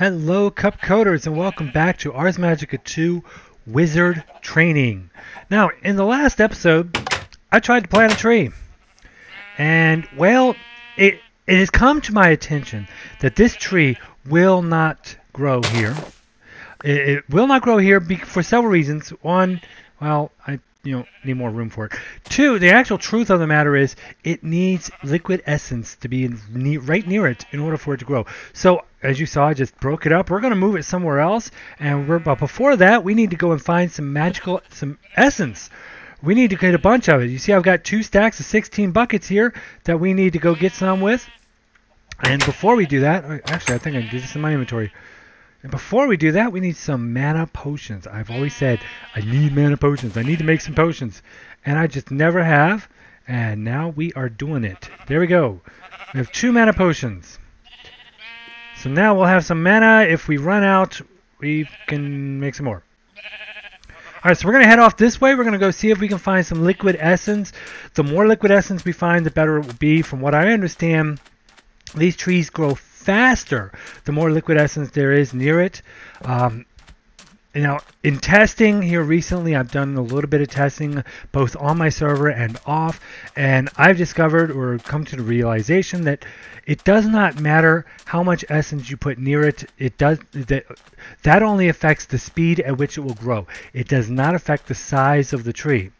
Hello, Cup Coders, and welcome back to Ars Magica 2 Wizard Training. Now, in the last episode, I tried to plant a tree. And, well, it, it has come to my attention that this tree will not grow here. It, it will not grow here for several reasons. One, well, I you know need more room for it. Two, the actual truth of the matter is it needs liquid essence to be in, right near it in order for it to grow. So as you saw, I just broke it up. We're going to move it somewhere else, and we're but before that, we need to go and find some magical some essence. We need to get a bunch of it. You see, I've got two stacks of 16 buckets here that we need to go get some with. And before we do that, oh, actually, I think I did this in my inventory. And before we do that, we need some mana potions. I've always said, I need mana potions. I need to make some potions. And I just never have. And now we are doing it. There we go. We have two mana potions. So now we'll have some mana. If we run out, we can make some more. Alright, so we're going to head off this way. We're going to go see if we can find some liquid essence. The more liquid essence we find, the better it will be. From what I understand, these trees grow faster the more liquid essence there is near it. Um, now, in testing here recently, I've done a little bit of testing both on my server and off, and I've discovered or come to the realization that it does not matter how much essence you put near it. It does that that only affects the speed at which it will grow. It does not affect the size of the tree.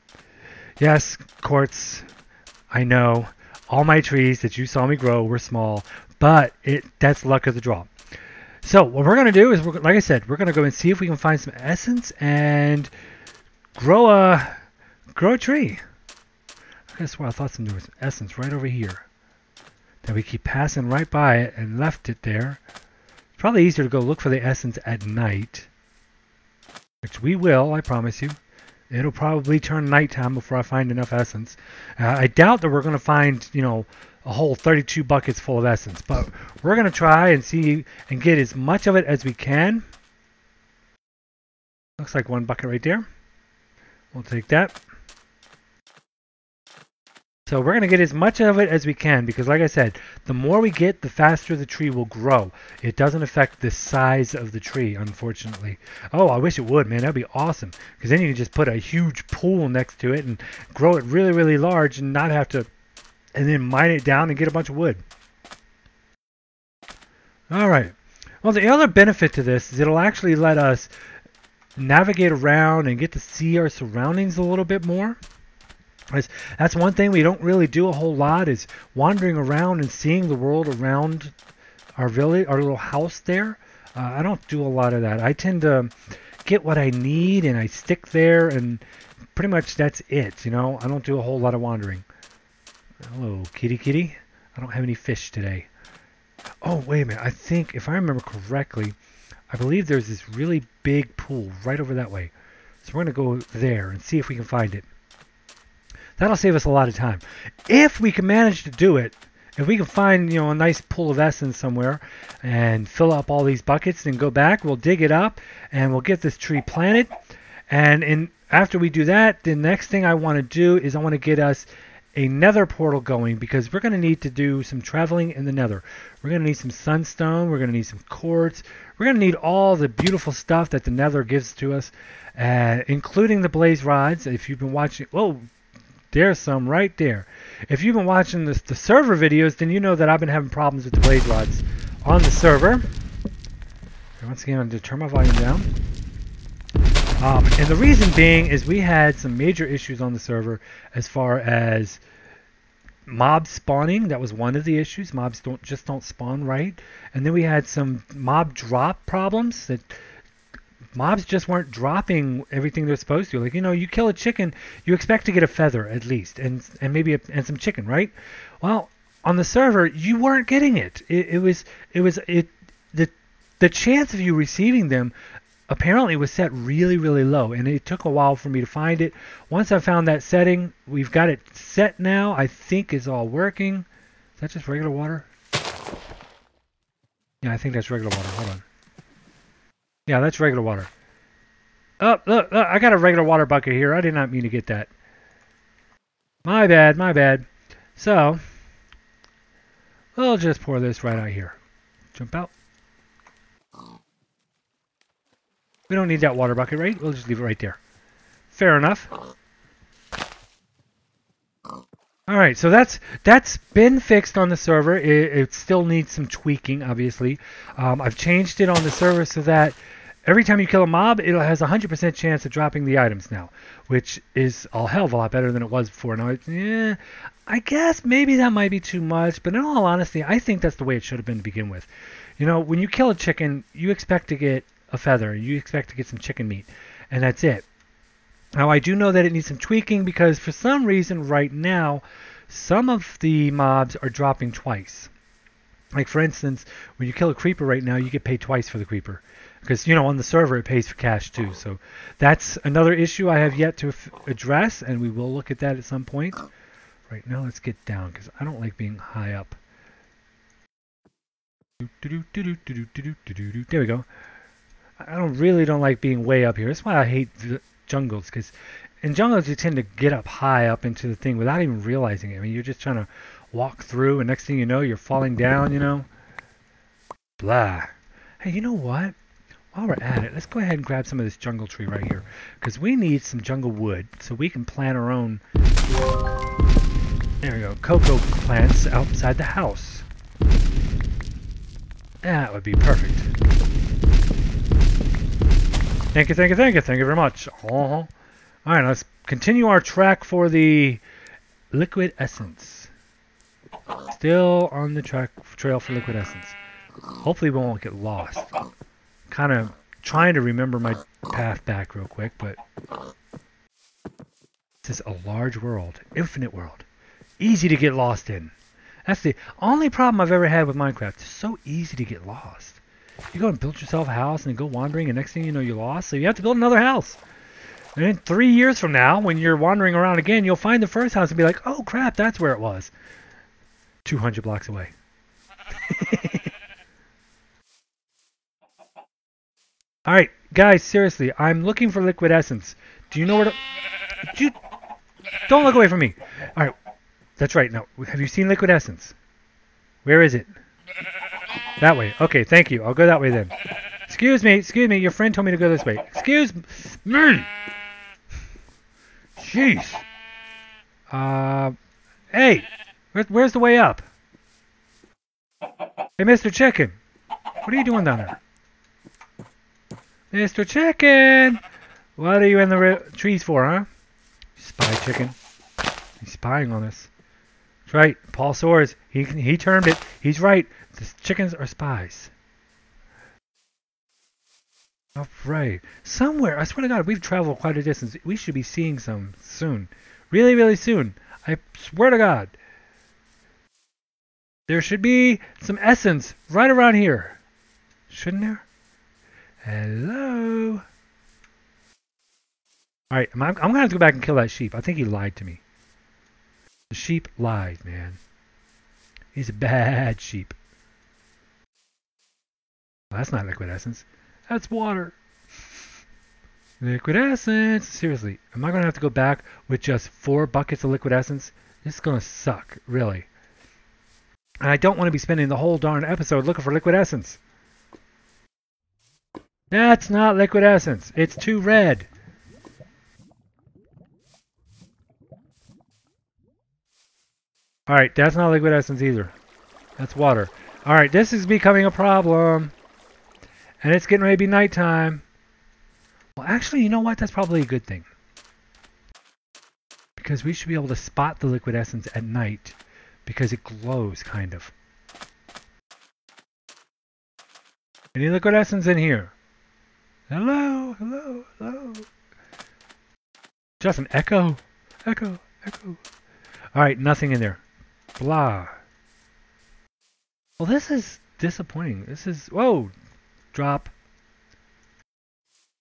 Yes, quartz, I know. All my trees that you saw me grow were small, but it that's luck of the draw. So what we're gonna do is, like I said, we're gonna go and see if we can find some essence and grow a grow a tree. I guess what I thought some there was essence right over here. That we keep passing right by it and left it there. Probably easier to go look for the essence at night, which we will, I promise you. It'll probably turn nighttime before I find enough essence. Uh, I doubt that we're going to find, you know, a whole 32 buckets full of essence, but we're going to try and see and get as much of it as we can. Looks like one bucket right there. We'll take that. So we're going to get as much of it as we can because like I said, the more we get, the faster the tree will grow. It doesn't affect the size of the tree, unfortunately. Oh, I wish it would, man. That'd be awesome. Because then you can just put a huge pool next to it and grow it really, really large and not have to... And then mine it down and get a bunch of wood. Alright. Well, the other benefit to this is it'll actually let us navigate around and get to see our surroundings a little bit more. That's one thing we don't really do a whole lot is wandering around and seeing the world around our village, our little house there. Uh, I don't do a lot of that. I tend to get what I need and I stick there and pretty much that's it. You know, I don't do a whole lot of wandering. Hello, kitty kitty. I don't have any fish today. Oh, wait a minute. I think, if I remember correctly, I believe there's this really big pool right over that way. So we're going to go there and see if we can find it. That'll save us a lot of time. If we can manage to do it, if we can find, you know, a nice pool of essence somewhere and fill up all these buckets and go back, we'll dig it up and we'll get this tree planted. And in after we do that, the next thing I want to do is I want to get us a nether portal going because we're going to need to do some traveling in the nether. We're going to need some sunstone, we're going to need some quartz, we're going to need all the beautiful stuff that the nether gives to us, uh, including the blaze rods. If you've been watching, whoa, there's some right there. If you've been watching the, the server videos, then you know that I've been having problems with the blaze rods on the server. once again, I'm going to turn my volume down. Um, and the reason being is we had some major issues on the server as far as mob spawning. That was one of the issues. Mobs don't just don't spawn right. And then we had some mob drop problems that mobs just weren't dropping everything they're supposed to. Like you know, you kill a chicken, you expect to get a feather at least, and and maybe a, and some chicken, right? Well, on the server, you weren't getting it. It, it was it was it the the chance of you receiving them apparently it was set really really low and it took a while for me to find it once i found that setting we've got it set now i think it's all working is that just regular water yeah i think that's regular water hold on yeah, that's regular water. Oh, look, look, I got a regular water bucket here. I did not mean to get that. My bad, my bad. So, we'll just pour this right out here. Jump out. We don't need that water bucket, right? We'll just leave it right there. Fair enough. All right, so that's that's been fixed on the server. It, it still needs some tweaking, obviously. Um, I've changed it on the server so that every time you kill a mob, it has a 100% chance of dropping the items now, which is a hell of a lot better than it was before. Now, yeah, I guess maybe that might be too much, but in all honesty, I think that's the way it should have been to begin with. You know, when you kill a chicken, you expect to get a feather, you expect to get some chicken meat, and that's it. Now, I do know that it needs some tweaking because for some reason right now, some of the mobs are dropping twice. Like, for instance, when you kill a creeper right now, you get paid twice for the creeper. Because, you know, on the server it pays for cash too. So that's another issue I have yet to address, and we will look at that at some point. Right now, let's get down because I don't like being high up. There we go. I don't really don't like being way up here. That's why I hate jungles because in jungles you tend to get up high up into the thing without even realizing it. I mean, you're just trying to walk through, and next thing you know, you're falling down. You know. Blah. Hey, you know what? While we're at it, let's go ahead and grab some of this jungle tree right here because we need some jungle wood so we can plant our own. There we go, cocoa plants outside the house. That would be perfect. Thank you, thank you, thank you, thank you very much. Uh-huh. Alright, let's continue our track for the liquid essence. Still on the track trail for liquid essence. Hopefully we won't get lost. Kind of trying to remember my path back real quick, but this is a large world, infinite world, easy to get lost in. That's the only problem I've ever had with Minecraft. It's so easy to get lost. You go and build yourself a house and go wandering, and next thing you know, you're lost. So you have to build another house. And then three years from now, when you're wandering around again, you'll find the first house and be like, oh crap, that's where it was. 200 blocks away. All right, guys, seriously, I'm looking for liquid essence. Do you know where to... You... Don't look away from me. All right, that's right. Now, have you seen liquid essence? Where is it? That way. Okay, thank you. I'll go that way then. Excuse me, excuse me. Your friend told me to go this way. Excuse me. Jeez. Uh, hey, where, where's the way up? Hey, Mr. Chicken. What are you doing down there? Mr. Chicken! What are you in the trees for, huh? Spy chicken. He's spying on us. That's right. Paul Soares. He he termed it. He's right. The chickens are spies. All right. Somewhere, I swear to God, we've traveled quite a distance. We should be seeing some soon. Really, really soon. I swear to God. There should be some essence right around here. Shouldn't there? Hello? Alright, I'm, I'm going to have to go back and kill that sheep. I think he lied to me. The sheep lied, man. He's a bad sheep. Well, that's not liquid essence. That's water. Liquid essence. Seriously, am I going to have to go back with just four buckets of liquid essence? This is going to suck, really. And I don't want to be spending the whole darn episode looking for liquid essence. That's not liquid essence. It's too red. Alright, that's not liquid essence either. That's water. Alright, this is becoming a problem. And it's getting ready to be nighttime. Well, actually, you know what? That's probably a good thing. Because we should be able to spot the liquid essence at night. Because it glows, kind of. Any liquid essence in here? Hello, hello, hello. Just an echo. Echo, echo. Alright, nothing in there. Blah. Well, this is disappointing. This is... Whoa! Drop.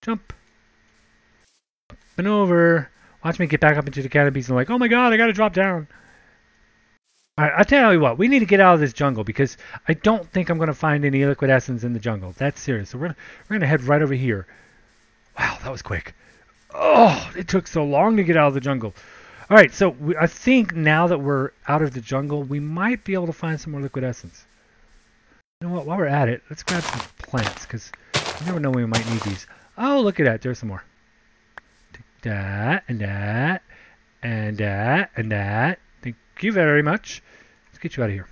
Jump. And over. Watch me get back up into the canopies and like, oh my god, I gotta drop down. Alright, I'll tell you what, we need to get out of this jungle because I don't think I'm going to find any liquid essence in the jungle. That's serious. So we're, we're to head right over here. Wow, that was quick. Oh, it took so long to get out of the jungle. Alright, so we, I think now that we're out of the jungle, we might be able to find some more liquid essence. You know what? While we're at it, let's grab some plants, because you never know when we might need these. Oh, look at that. There's some more. That, and that, and that, and that. Thank you very much. Let's get you out of here.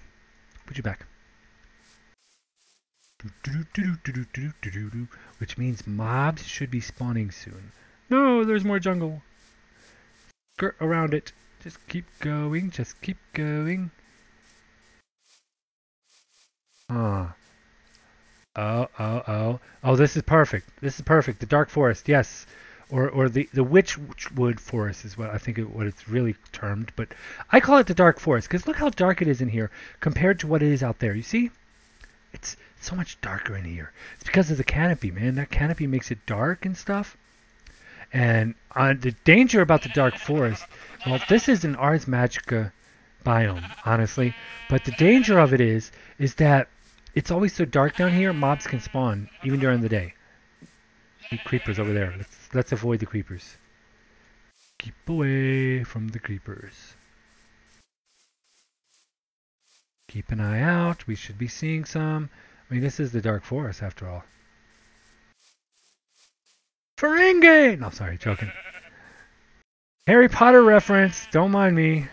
Put you back. Which means mobs should be spawning soon. No, there's more jungle. Skirt around it. Just keep going. Just keep going. Ah. Oh, oh, oh. Oh, this is perfect. This is perfect. The Dark Forest, yes. Or or the, the Witchwood Forest is what I think it, what it's really termed. But I call it the Dark Forest because look how dark it is in here compared to what it is out there. You see? It's so much darker in here. It's because of the canopy, man. That canopy makes it dark and stuff. And uh, the danger about the Dark Forest, well, this is an Ars Magica biome, honestly. But the danger of it is, is that it's always so dark down here, mobs can spawn, even during the day. See creepers over there. Let's, let's avoid the creepers. Keep away from the creepers. Keep an eye out. We should be seeing some. I mean, this is the Dark Forest, after all. Firenze! No, sorry, joking. Harry Potter reference. Don't mind me.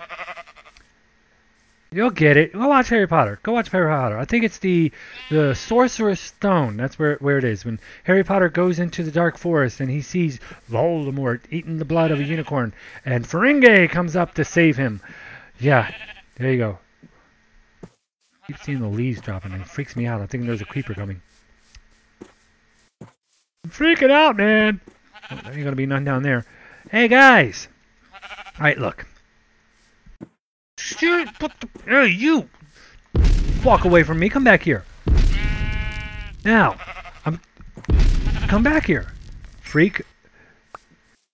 You'll get it. Go watch Harry Potter. Go watch Harry Potter. I think it's the the Sorcerer's Stone. That's where where it is. When Harry Potter goes into the Dark Forest and he sees Voldemort eating the blood of a unicorn, and Firenze comes up to save him. Yeah, there you go. I keep seeing the leaves dropping. It freaks me out. I think there's a creeper coming. I'm freaking out, man. Oh, there ain't gonna be none down there. Hey guys. All right, look. Shoot! Hey, you! Walk away from me. Come back here. Now, I'm. Come back here, freak.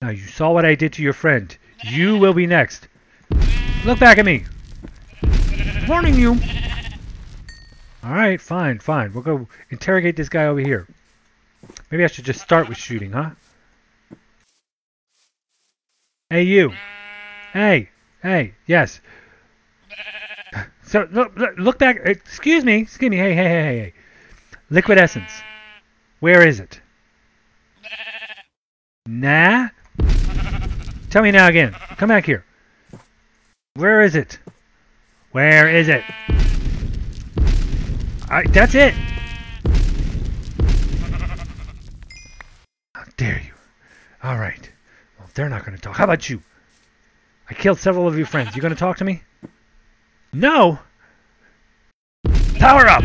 Now you saw what I did to your friend. You will be next. Look back at me. Warning you. All right, fine, fine. We'll go interrogate this guy over here. Maybe I should just start with shooting, huh? Hey, you. Hey, hey, yes. So look, look, look back. Excuse me. Excuse me. Hey, hey, hey, hey. Liquid essence. Where is it? Nah. Tell me now again. Come back here. Where is it? Where is it? I, that's it. Dare you? All right. Well, they're not going to talk. How about you? I killed several of your friends. You going to talk to me? No! Power up!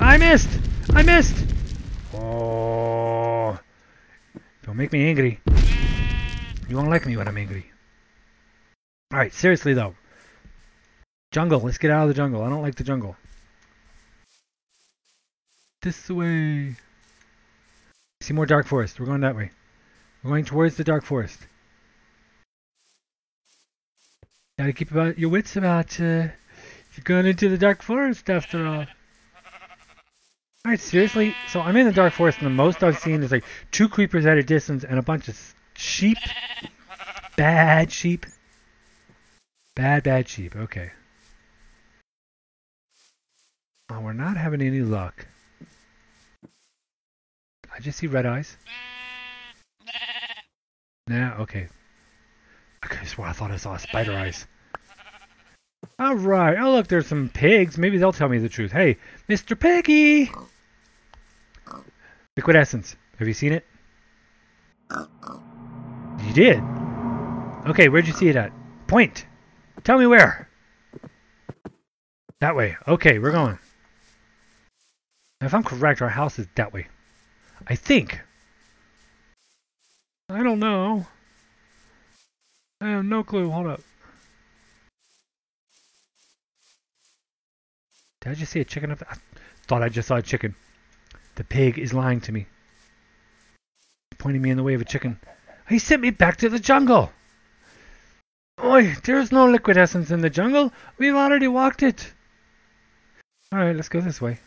I missed! I missed! Oh! Don't make me angry. You won't like me when I'm angry. Alright, seriously though. Jungle, let's get out of the jungle. I don't like the jungle. This way. See more dark forest. We're going that way. We're going towards the dark forest. Gotta keep about your wits about uh, you're going into the dark forest after all. Alright, seriously? So I'm in the dark forest and the most I've seen is like two creepers at a distance and a bunch of sheep. Bad sheep. Bad, bad sheep. Okay. Oh, we're not having any luck. I just see red eyes. Nah, okay. I swear I thought I saw spider eyes. Alright, oh look, there's some pigs. Maybe they'll tell me the truth. Hey, Mr. Piggy! Liquid Essence. Have you seen it? You did? Okay, where'd you see it at? Point! Tell me where! That way. Okay, we're going. Now, if I'm correct, our house is that way. I think. I don't know. I have no clue. Hold up. Did I just see a chicken up there? I thought I just saw a chicken. The pig is lying to me. Pointing me in the way of a chicken. He sent me back to the jungle. Oi, there's no liquid essence in the jungle. We've already walked it. Alright, let's go this way.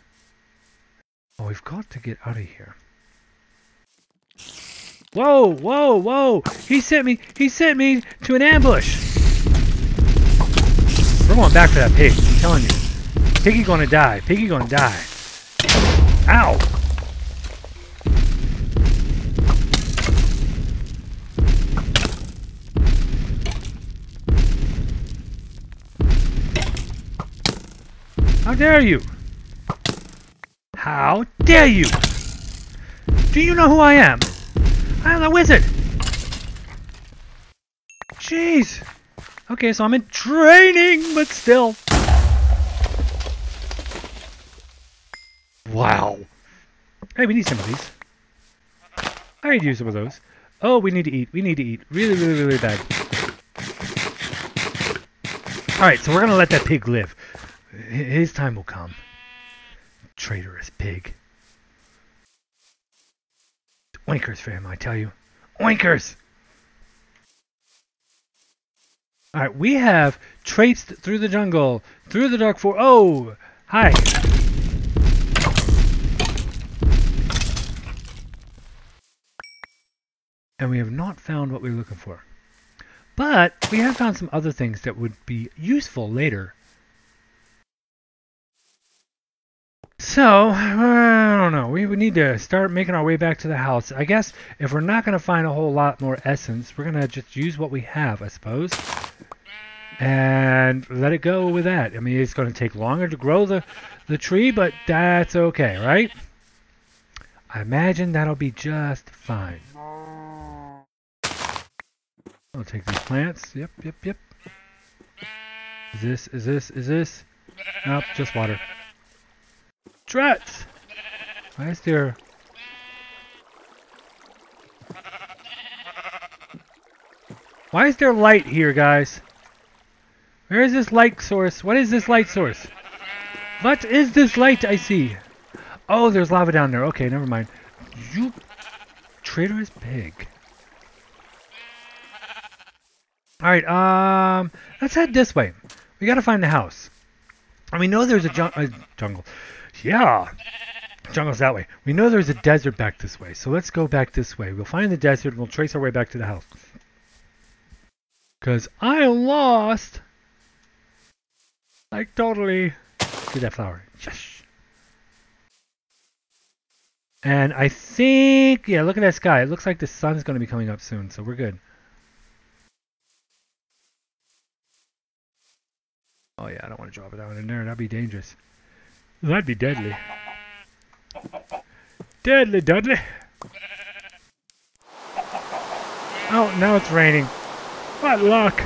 Oh, we've got to get out of here. Whoa, whoa, whoa! He sent me, he sent me to an ambush! We're going back for that pig, I'm telling you. Piggy gonna die. Piggy gonna die. Ow! How dare you? How dare you? Do you know who I am? I am the wizard! Jeez! Okay, so I'm in training, but still. Wow. Hey, we need some of these. I could use some of those. Oh, we need to eat. We need to eat. Really, really, really bad. Alright, so we're to let that pig live. His time will come. Traitorous pig. Oinkers for him, I tell you. Oinkers! Alright, we have traced through the jungle, through the dark forest. Oh! Hi! And we have not found what we are looking for. But we have found some other things that would be useful later. So, uh, I don't know. We would need to start making our way back to the house. I guess if we're not going to find a whole lot more essence, we're going to just use what we have, I suppose. And let it go with that. I mean, it's going to take longer to grow the, the tree, but that's okay, right? I imagine that'll be just fine. I'll take these plants. Yep, yep, yep. Is this, is this, is this? Nope, just water. Drats! Why is there... Why is there light here, guys? Where is this light source? What is this light source? What is this light I see? Oh, there's lava down there. Okay, never mind. You traitorous pig. Alright, um, let's head this way. We gotta find the house. And we know there's a, jun a jungle. Yeah, jungle's that way. We know there's a desert back this way, so let's go back this way. We'll find the desert and we'll trace our way back to the house. Because I lost. Like, totally. See that flower. Yes. And I think, yeah, look at that sky. It looks like the sun's going to be coming up soon, so we're good. Oh yeah, I don't want to drop it down in there. That'd be dangerous. That'd be deadly. Deadly, deadly. Oh, now it's raining. What luck.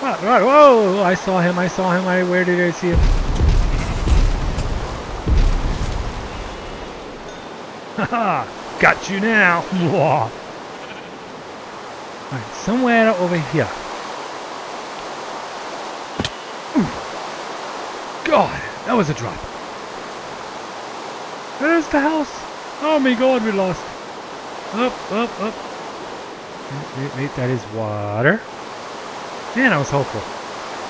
What, what, whoa, I saw him, I saw him, I, where did I see him? Haha, got you now. Alright, somewhere over here. God, that was a drop. There's the house. Oh my God, we lost. Up, up, up. Wait, wait, that is water. Man, I was hopeful.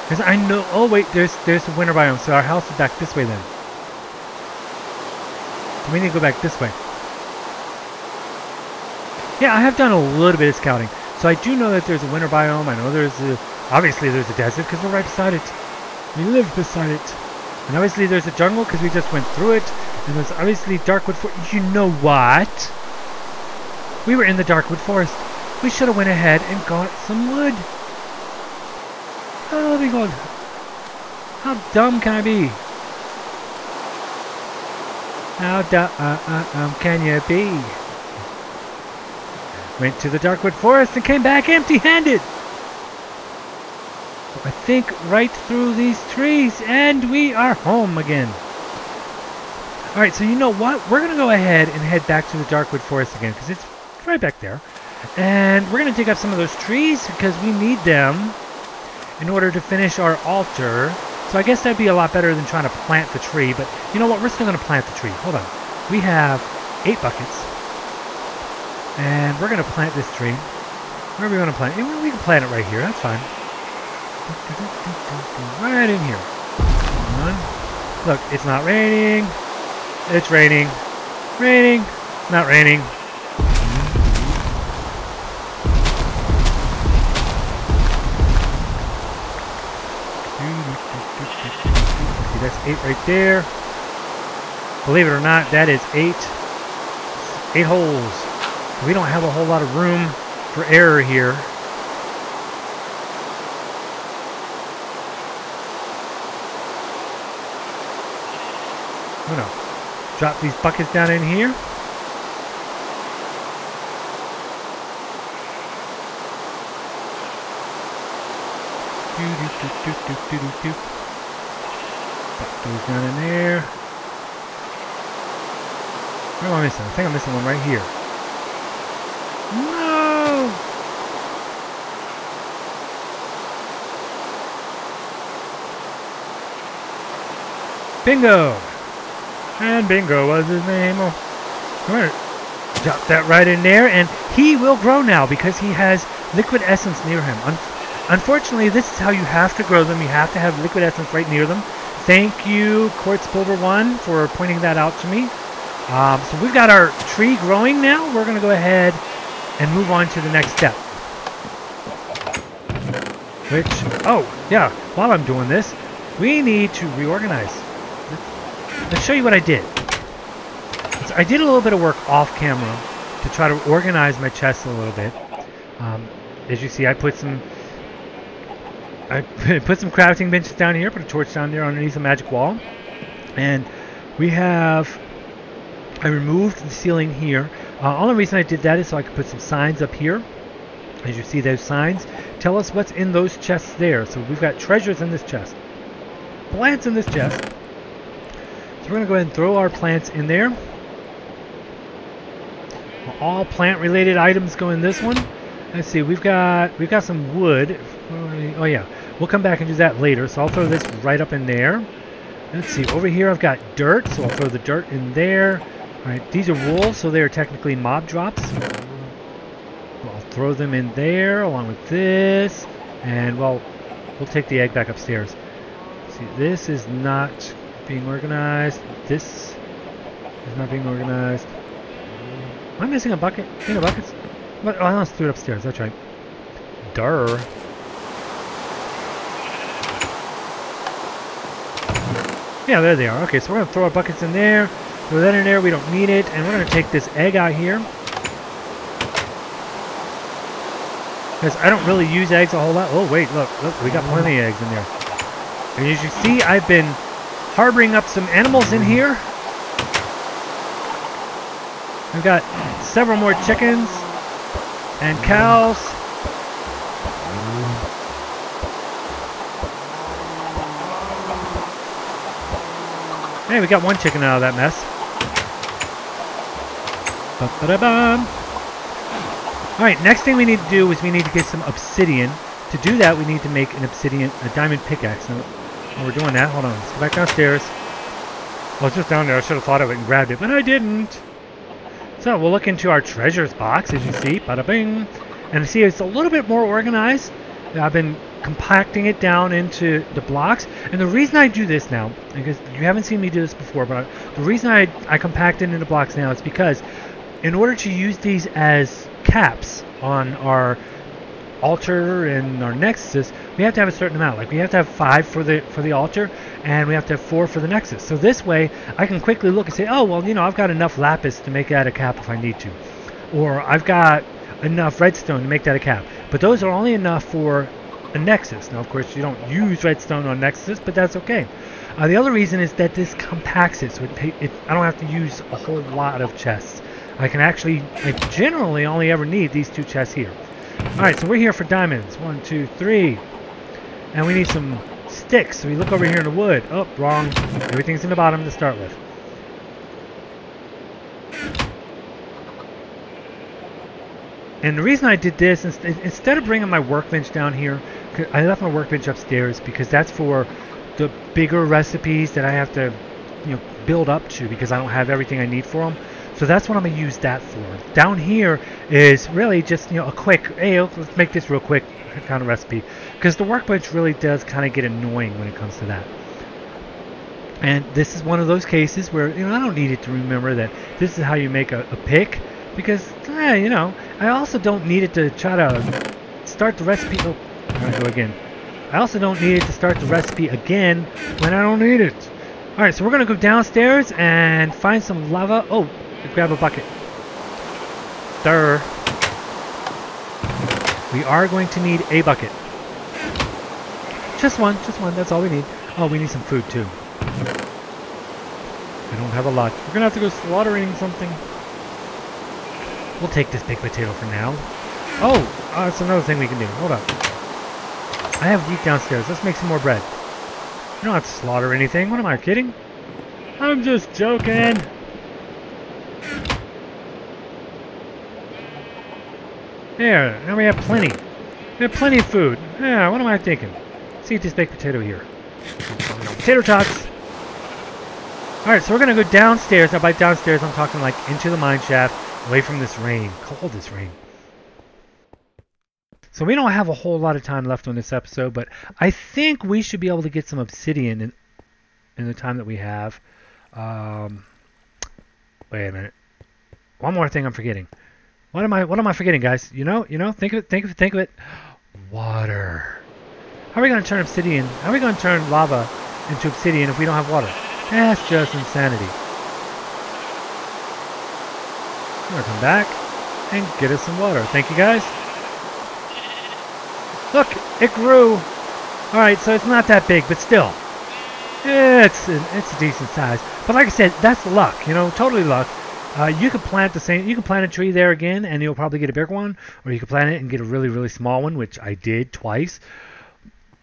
Because I know, oh wait, there's there's the winter biome, so our house is back this way then. We need to go back this way. Yeah, I have done a little bit of scouting. So I do know that there's a winter biome. I know there's a, obviously there's a desert because we're right beside it. We live beside it. And obviously there's a jungle because we just went through it. And there's obviously Darkwood Forest. You know what? We were in the Darkwood Forest. We should have went ahead and got some wood. Oh my god. How dumb can I be? How dumb uh, uh, um, can you be? Went to the Darkwood Forest and came back empty-handed. Think right through these trees, and we are home again. Alright, so you know what? We're going to go ahead and head back to the Darkwood Forest again, because it's right back there. And we're going to dig up some of those trees, because we need them in order to finish our altar. So I guess that'd be a lot better than trying to plant the tree, but you know what? We're still going to plant the tree. Hold on. We have eight buckets. And we're going to plant this tree. Where are we going to plant it? We can plant it right here. That's fine. Right in here. Look, it's not raining. It's raining. Raining. Not raining. See, that's eight right there. Believe it or not, that is eight, eight holes. We don't have a whole lot of room for error here. I'm gonna drop these buckets down in here. Do, do, do, do, do, do, do. Put those down in there. Where am I missing? I think I'm missing one right here. No! Bingo! And Bingo was his name. Oh, I'm drop that right in there, and he will grow now because he has liquid essence near him. Un unfortunately, this is how you have to grow them. You have to have liquid essence right near them. Thank you, Quartz Pulver One, for pointing that out to me. Um, so we've got our tree growing now. We're going to go ahead and move on to the next step. Which, oh, yeah, while I'm doing this, we need to reorganize. Let's show you what I did. So I did a little bit of work off camera to try to organize my chest a little bit. Um, as you see, I put some I put some crafting benches down here, put a torch down there underneath the magic wall, and we have I removed the ceiling here. Uh, the reason I did that is so I could put some signs up here. As you see those signs, tell us what's in those chests there. So we've got treasures in this chest, plants in this chest. So we're going to go ahead and throw our plants in there. All plant-related items go in this one. Let's see, we've got we've got some wood. Oh yeah, we'll come back and do that later. So I'll throw this right up in there. Let's see, over here I've got dirt, so I'll throw the dirt in there. All right, these are wolves, so they are technically mob drops. I'll throw them in there along with this, and well, we'll take the egg back upstairs. See, this is not being organized. This is not being organized. Am I missing a bucket? Thing of buckets? But Oh, I almost threw it upstairs. That's right. Durr. Yeah, there they are. Okay, so we're going to throw our buckets in there. Throw that in there. We don't need it. And we're going to take this egg out here. Because I don't really use eggs a whole lot. Oh, wait, look. Look, we got plenty of eggs in there. And as you see, I've been harboring up some animals in here. We've got several more chickens and cows. Hey, we got one chicken out of that mess. Alright, next thing we need to do is we need to get some obsidian. To do that, we need to make an obsidian, a diamond pickaxe. Now, we're doing that, hold on, let's go back downstairs. Well, it's just down there. I should have thought of it and grabbed it, but I didn't. So we'll look into our treasures box, as you see, bada bing. And see it's a little bit more organized. I've been compacting it down into the blocks. And the reason I do this now, because you haven't seen me do this before, but the reason I, I compact it into blocks now is because in order to use these as caps on our altar and our nexus, we have to have a certain amount. Like we have to have five for the for the altar, and we have to have four for the nexus. So this way, I can quickly look and say, oh well, you know, I've got enough lapis to make that a cap if I need to, or I've got enough redstone to make that a cap. But those are only enough for a nexus. Now, of course, you don't use redstone on nexus, but that's okay. Uh, the other reason is that this compacts it, so it, it, I don't have to use a whole lot of chests. I can actually, I generally only ever need these two chests here. Alright, so we're here for diamonds. One, two, three. And we need some sticks. So we look over here in the wood. Oh, wrong. Everything's in the bottom to start with. And the reason I did this, instead of bringing my workbench down here, I left my workbench upstairs because that's for the bigger recipes that I have to, you know, build up to because I don't have everything I need for them. So that's what I'm going to use that for. Down here is really just, you know, a quick, hey, let's make this real quick kind of recipe. Because the workbench really does kind of get annoying when it comes to that. And this is one of those cases where, you know, I don't need it to remember that this is how you make a, a pick. Because, eh, you know, I also don't need it to try to start the recipe. Oh, I'm to go again. I also don't need it to start the recipe again when I don't need it. Alright, so we're going to go downstairs and find some lava. Oh, grab a bucket. Stir. We are going to need a bucket. Just one, just one, that's all we need. Oh, we need some food too. I don't have a lot. We're gonna have to go slaughtering something. We'll take this big potato for now. Oh, uh, that's another thing we can do. Hold up. I have wheat downstairs. Let's make some more bread. You don't have to slaughter anything. What am I kidding? I'm just joking. There, now we have plenty. We have plenty of food. Yeah, what am I thinking? Let's eat this baked potato here. Potato tots! Alright, so we're gonna go downstairs. Now by downstairs, I'm talking like into the mine shaft, away from this rain. Cold this rain. So we don't have a whole lot of time left on this episode, but I think we should be able to get some obsidian in, in the time that we have. Um, wait a minute. One more thing I'm forgetting. What am I? What am I forgetting, guys? You know, you know. Think of it. Think of it. Think of it. Water. How are we going to turn obsidian? How are we going to turn lava into obsidian if we don't have water? That's just insanity. I'm gonna come back and get us some water. Thank you, guys. Look, it grew. All right, so it's not that big, but still, it's it's a decent size. But like I said, that's luck. You know, totally luck. Uh, you could plant the same. You can plant a tree there again, and you'll probably get a bigger one, or you could plant it and get a really, really small one, which I did twice.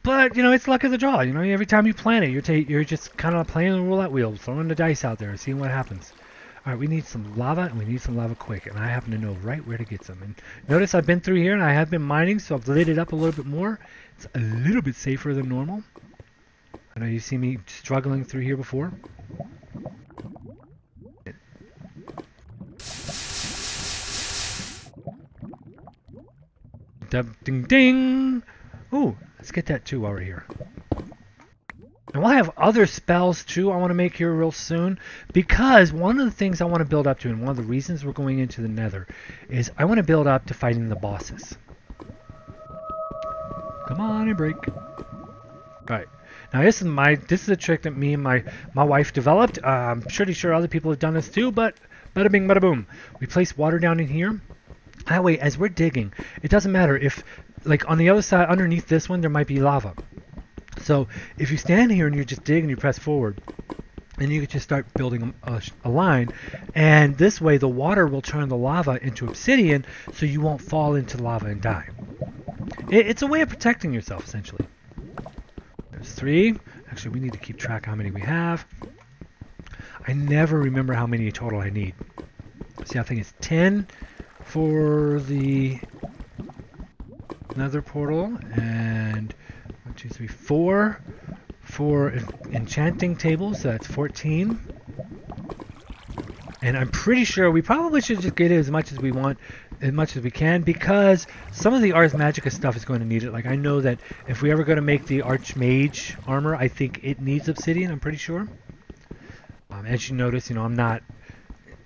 But you know, it's luck of the draw. You know, every time you plant it, you're ta- you're just kind of playing the roulette wheel, throwing the dice out there, seeing what happens. All right, we need some lava, and we need some lava quick, and I happen to know right where to get some. And notice I've been through here, and I have been mining, so I've lit it up a little bit more. It's a little bit safer than normal. I know you see me struggling through here before. Ding ding! Ooh, let's get that too while we're here. And we'll have other spells too I want to make here real soon because one of the things I want to build up to and one of the reasons we're going into the nether is I want to build up to fighting the bosses. Come on and break. Right. Now this is my this is a trick that me and my my wife developed. Uh, I'm pretty sure other people have done this too, but bada bing bada boom. We place water down in here. That way, as we're digging, it doesn't matter if, like on the other side, underneath this one, there might be lava. So if you stand here and you just dig and you press forward, and you just start building a, a, line, and this way the water will turn the lava into obsidian, so you won't fall into lava and die. It, it's a way of protecting yourself, essentially. There's three. Actually, we need to keep track how many we have. I never remember how many total I need. See, I think it's 10 for the nether portal, and one, two, three, four for enchanting tables. So that's 14. And I'm pretty sure we probably should just get it as much as we want, as much as we can, because some of the Ars Magica stuff is going to need it. Like I know that if we ever go to make the Archmage armor, I think it needs obsidian. I'm pretty sure. Um, as you notice, you know I'm not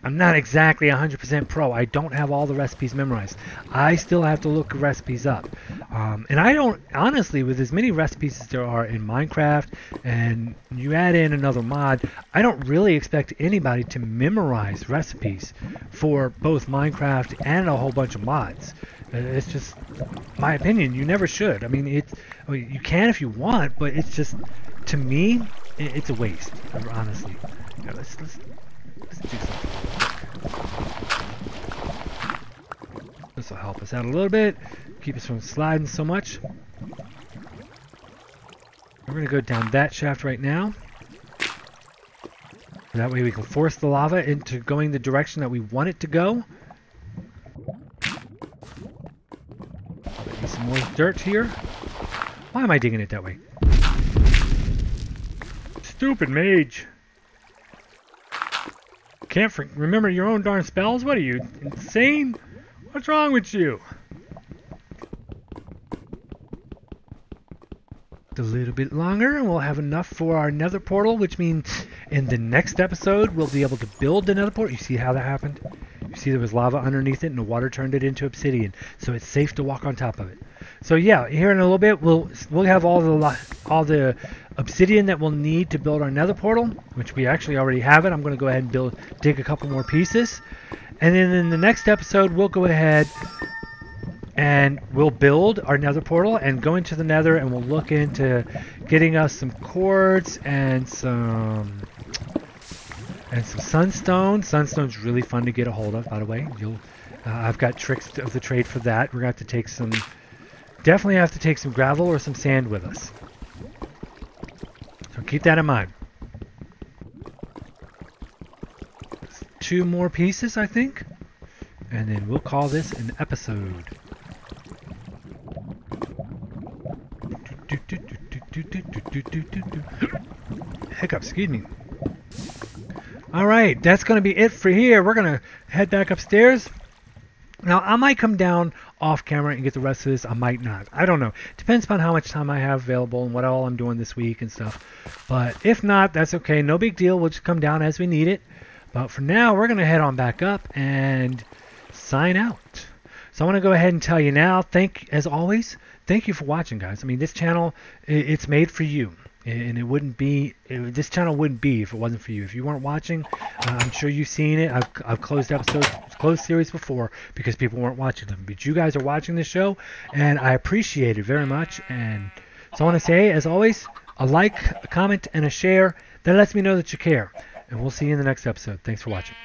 I'm not exactly 100% pro. I don't have all the recipes memorized. I still have to look recipes up. Um, and I don't, honestly, with as many recipes as there are in Minecraft, and you add in another mod, I don't really expect anybody to memorize recipes for both Minecraft and a whole bunch of mods. Uh, it's just my opinion. You never should. I mean, it's I mean, you can if you want, but it's just to me, it's a waste. Honestly, yeah, let's let's let's do something. This will help us out a little bit, keep us from sliding so much. We're going to go down that shaft right now. That way we can force the lava into going the direction that we want it to go. Need some more dirt here. Why am I digging it that way? Stupid mage. Can't remember your own darn spells? What are you, insane? What's wrong with you? A little bit longer and we'll have enough for our nether portal, which means in the next episode we'll be able to build the nether portal. You see how that happened? You see there was lava underneath it and the water turned it into obsidian, so it's safe to walk on top of it. So yeah, here in a little bit we'll we'll have all the all the obsidian that we'll need to build our nether portal, which we actually already have it. I'm going to go ahead and build dig a couple more pieces. And then in the next episode we'll go ahead and we'll build our nether portal and go into the nether and we'll look into getting us some quartz and some and some sunstone. Sunstone's really fun to get a hold of, by the way. You'll uh, I've got tricks of the trade for that. We're going to have to take some definitely have to take some gravel or some sand with us. So keep that in mind. Two more pieces, I think. And then we'll call this an episode. Hiccup, excuse me. Alright, that's going to be it for here. We're going to head back upstairs. Now, I might come down off camera and get the rest of this. I might not. I don't know. Depends upon how much time I have available and what all I'm doing this week and stuff. But if not, that's okay. No big deal. We'll just come down as we need it. But for now, we're going to head on back up and sign out. So I want to go ahead and tell you now, thank, as always, thank you for watching, guys. I mean, this channel, it's made for you. And it wouldn't be, this channel wouldn't be if it wasn't for you. If you weren't watching, uh, I'm sure you've seen it. I've, I've closed episodes, closed series before because people weren't watching them. But you guys are watching this show, and I appreciate it very much. And so I want to say, as always, a like, a comment, and a share. That lets me know that you care. And we'll see you in the next episode. Thanks for watching.